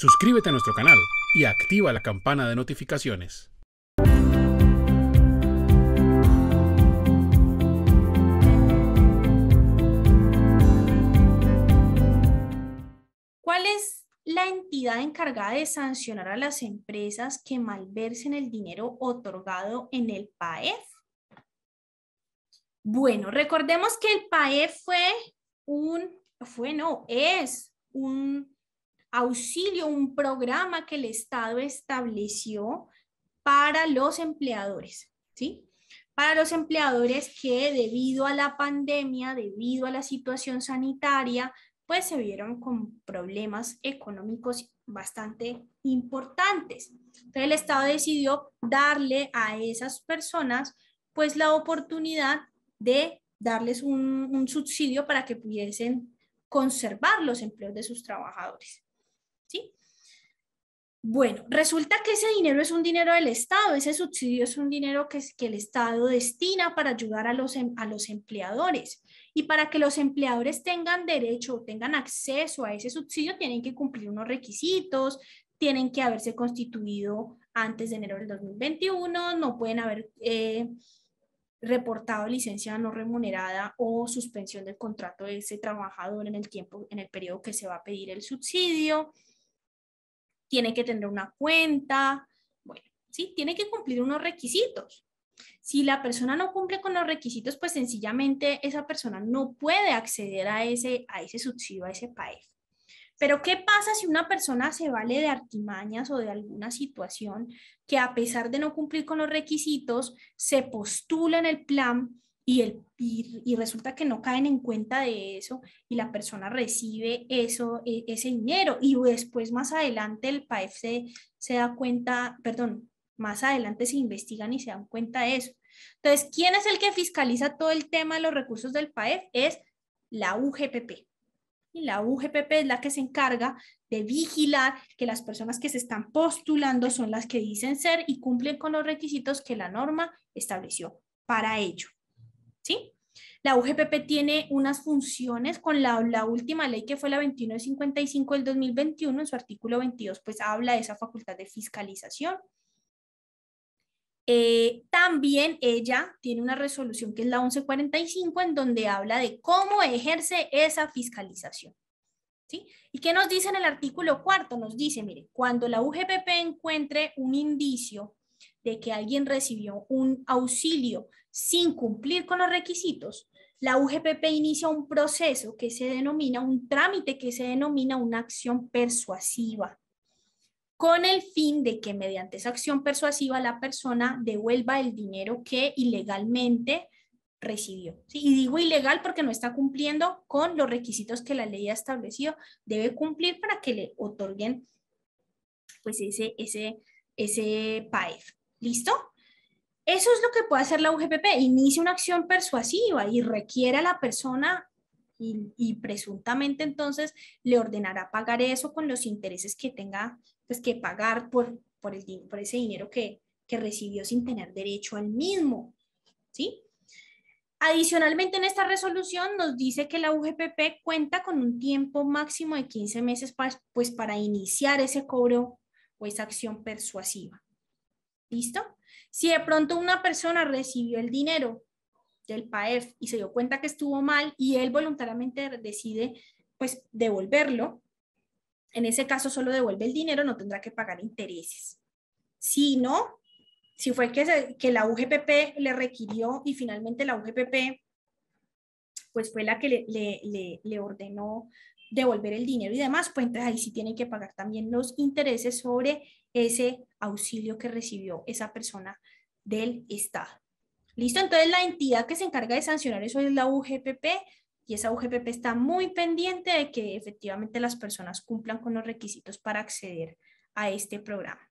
Suscríbete a nuestro canal y activa la campana de notificaciones. ¿Cuál es la entidad encargada de sancionar a las empresas que malversen el dinero otorgado en el PAEF? Bueno, recordemos que el PAEF fue un, fue no, es un auxilio, un programa que el Estado estableció para los empleadores, ¿sí? Para los empleadores que debido a la pandemia, debido a la situación sanitaria, pues se vieron con problemas económicos bastante importantes. Entonces el Estado decidió darle a esas personas pues la oportunidad de darles un, un subsidio para que pudiesen conservar los empleos de sus trabajadores. Bueno, resulta que ese dinero es un dinero del Estado, ese subsidio es un dinero que, que el Estado destina para ayudar a los, em, a los empleadores. Y para que los empleadores tengan derecho o tengan acceso a ese subsidio, tienen que cumplir unos requisitos, tienen que haberse constituido antes de enero del 2021, no pueden haber eh, reportado licencia no remunerada o suspensión del contrato de ese trabajador en el tiempo, en el periodo que se va a pedir el subsidio, tiene que tener una cuenta, bueno, sí, tiene que cumplir unos requisitos. Si la persona no cumple con los requisitos, pues sencillamente esa persona no puede acceder a ese, a ese subsidio, a ese PAEF. Pero ¿qué pasa si una persona se vale de artimañas o de alguna situación que a pesar de no cumplir con los requisitos, se postula en el plan y, resulta que no caen en cuenta de eso y la persona recibe eso, e, ese dinero y después más adelante el PAEF se, se da cuenta, perdón, más adelante se investigan y se dan cuenta de eso. Entonces, ¿quién es el que fiscaliza todo el tema de los recursos del PAEF? Es la UGPP. Y la UGPP es la que se encarga de vigilar que las personas que se están postulando son las que dicen ser y cumplen con los requisitos que la norma estableció para ello. ¿Sí? La UGPP tiene unas funciones con la, la, última ley que fue la 2155 del 2021, en su artículo 22, pues habla de esa facultad de fiscalización. Eh, también ella tiene una resolución que es la 1145 en donde habla de cómo ejerce esa fiscalización. ¿sí? ¿Y qué nos dice en el artículo cuarto? Nos dice, mire, cuando la UGPP encuentre un indicio de que alguien recibió un auxilio sin cumplir con los requisitos, la UGPP inicia un proceso que se denomina, un trámite que se denomina una acción persuasiva con el fin de que mediante esa acción persuasiva la persona devuelva el dinero que ilegalmente recibió. Y digo ilegal porque no está cumpliendo con los requisitos que la ley ha establecido. Debe cumplir para que le otorguen pues ese, ese, ese PAEF. ¿Listo? Eso es lo que puede hacer la UGPP. Inicia una acción persuasiva y requiere a la persona y, presuntamente entonces le ordenará pagar eso con los intereses que tenga pues, que pagar por, por, el, por ese dinero que, que recibió sin tener derecho al mismo. ¿Sí? Adicionalmente, en esta resolución nos dice que la UGPP cuenta con un tiempo máximo de 15 meses pues, para iniciar ese cobro o esa acción persuasiva. ¿Listo? Si de pronto una persona recibió el dinero del PAEF y se dio cuenta que estuvo mal y él voluntariamente decide pues devolverlo, en ese caso solo devuelve el dinero, no tendrá que pagar intereses. Si no, si fue que, que la UGPP le requirió y finalmente la UGPP pues fue la que le, le, le, ordenó devolver el dinero y demás, pues entonces ahí sí tienen que pagar también los intereses sobre ese auxilio que recibió esa persona del Estado. ¿Listo? Entonces la entidad que se encarga de sancionar eso es la UGPP y esa UGPP está muy pendiente de que efectivamente las personas cumplan con los requisitos para acceder a este programa.